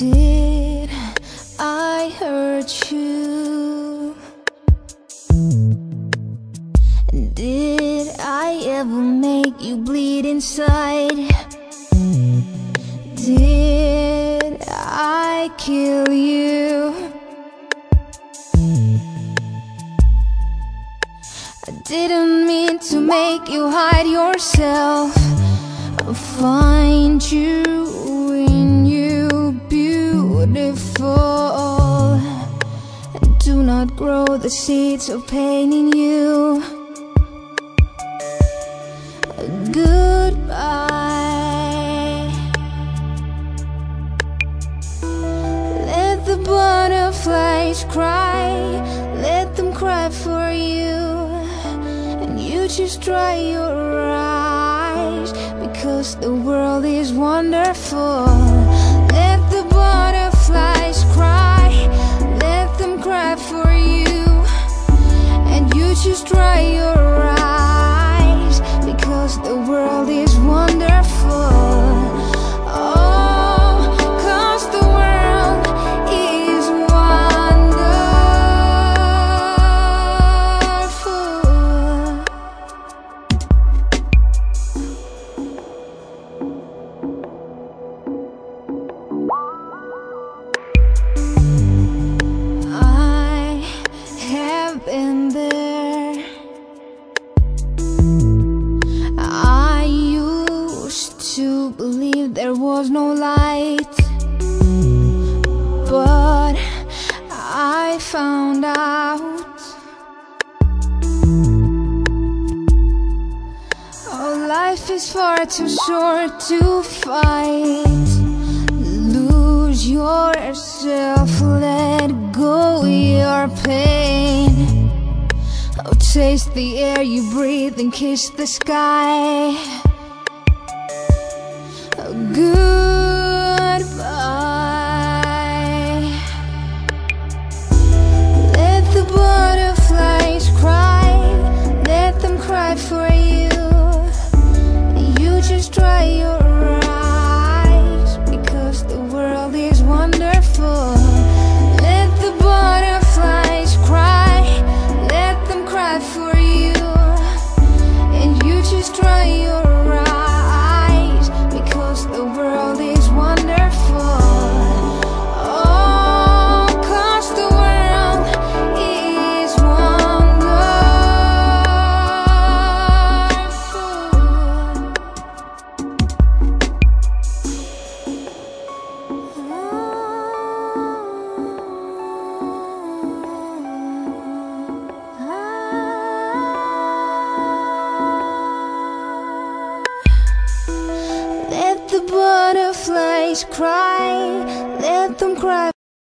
Did I hurt you? Did I ever make you bleed inside? Did I kill you? I didn't mean to make you hide yourself. Find you beautiful. And do not grow the seeds of pain in you. Goodbye. Let the butterflies cry, let them cry for you. And you just dry your eyes because the world is wonderful. Let the was no light, but I found out. Oh, life is far too short to fight. Lose yourself, let go your pain. Oh, taste the air you breathe and kiss the sky. Oh, them Cry, let them cry.